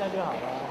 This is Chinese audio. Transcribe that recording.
这就好了。